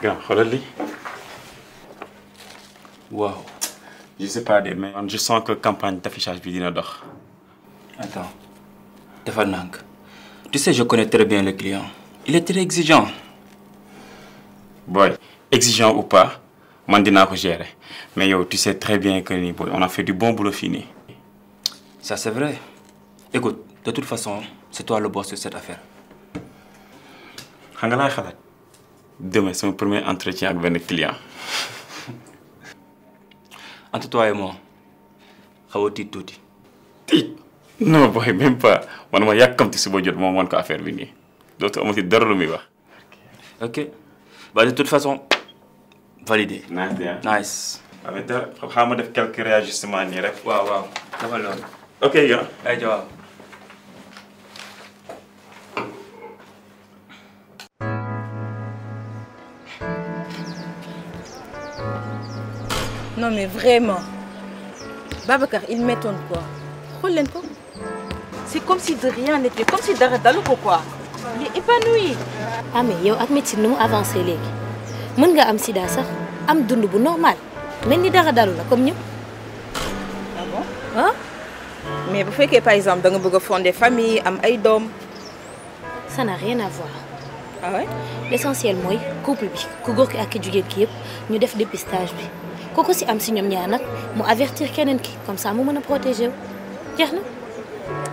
xoolal li waaw je sais pas mais je sens que campagne d'affichage bi dina dox. Attends, defal nank. Tu sais, je connais très bien le client. Il est très exigeant. boy exigeant ou pas man ko gérer mais yow tu sais très bien que on a fait du bon boulot fii nii. Ça, c'est vrai. Écoute, de toute façon, c'est toi le boss de cette affaire. xam nga laay xalaat demain sama premier entretien ak benn client. Entre toi et moi, xaw a tiit tuuti. tiit? Non boy même pas man ma yàkkamti suba jot moom wan ko affaire bi nii dootu amati dara lu muy wax. Ok. Bah, de toute façon, validé. nice bien. Nice. waaw mais dara xam ma def quelques réajustements nii rek. waaw waaw defal loolu. ok yow. ay waaw. Non mais vraiment. Babacar, il m'étonne quoi. C'est comme si de rien n'était, comme si ko quoi. Il est épanoui. ah mais yow ak médecine nu mu avancé léegi? Mën nga am sida sax am dund bu normal mel ni dara dalu la comme ñëpp. Ah bon? Hein? Mais bu fekkee par exemple da nga bëgg a fonder famille am ay doom. ça n'a rien à voir Ah ouais? l'essentiel mooy couple bi ku góor ki ak ki jigéen ki yëpp ñu def dépistage bi si am si ñoom ñaar nag mu avertir keneen ki comme ça mu mën a protéger wu jeex na.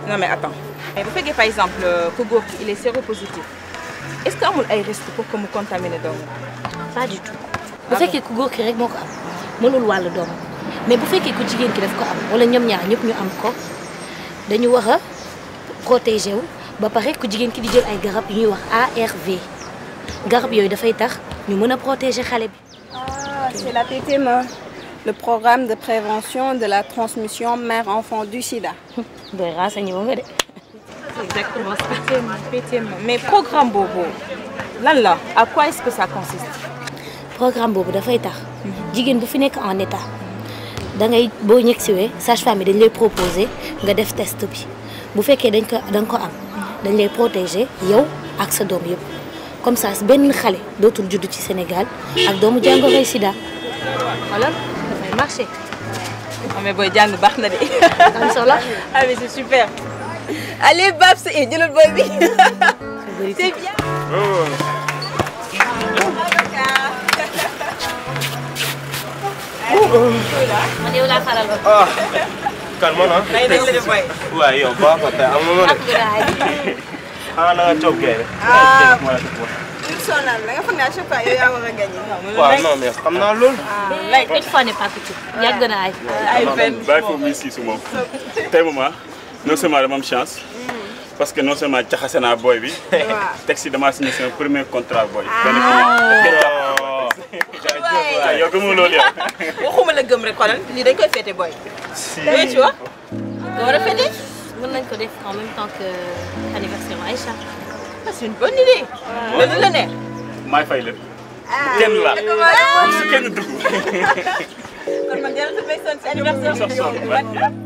Non mais attends. Mais bu fekkee par exemple ku góor ki il est séropositif. Est-ce que amul ay risque pour que mu contaminer pas du tout bu fekkee ku góor ki rek moo ko am mënul wàll doomam mais bu fekkee ku jigéen ki daf ko am wala ñoom ñaar ñëpp ñu am ko dañu war a protéger wu ba pare ku jigéen ki di jël ay garab yu ñuy wax ARV garab yooyu dafay tax ñu mën a protéger xale bi. C'est la PTME, le programme de prévention de la transmission mère-enfant du sida. doy renseigné wu nga de. Exactement, PTM, PTM. Mais programme boobu lan la à quoi est-ce que ça consiste? programme boobu dafay tax jigéen bu fi nekk en état da ngay boo ñëg siwee sage-femme bi dañ lay proposer nga def test bi bu fekkee dañ ko da nga ko am dañ lay protéger yow ak sa doom yëpp comme ça benn xale dootul juddu ci Sénégal ak doomu jàngoroy sida xoolal dafay marché Non mais booy jàng baax na de. am solo Ah mais c'est super. Allez Babs, eh jëlal boy bi. C'est bien. man yow laa faral ba ah kan man ah. May nañ la de boy. waaw yow baax na tey am na ma de. ah na nga toog kay. Ah. Sonal la nga xam ne à chaque fois yow yaa war a gagné. waaw non mais xam naa loolu. Like une fois n'est pas coutume yàgg na ay ay benn. bàyyi foofu muy siisu moom tey moom non seulement dama am chance parce que non seulement jaxase naa booy bi teg si damaa signé sama premier contrat booy. benn Waay. yow gëmoo loolu yow. Waxuma la gëm rek xoolal lii dañ koy fêter boy. Oui, tu vois? Nga war a fêter. mën nañ ko def en même temps que anniversaire Aïcha Ah, C'est une bonne idée. Loolu la ne. maay fay lépp. kenn la su kenn dugg. Kon man jaratu may sonn si anniversaire bi.